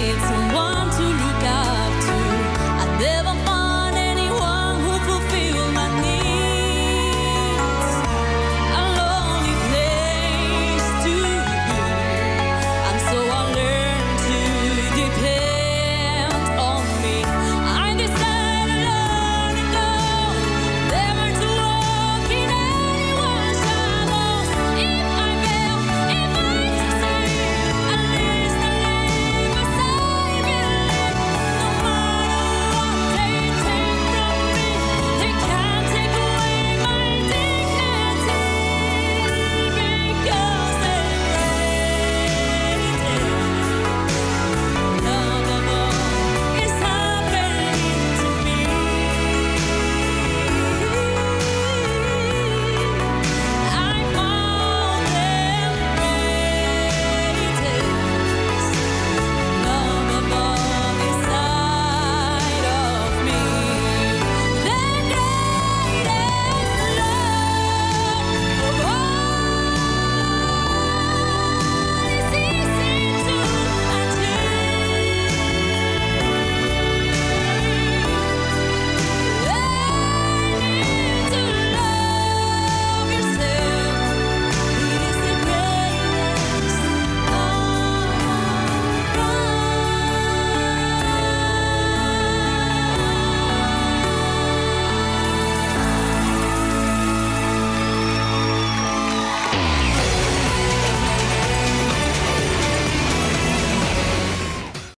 need to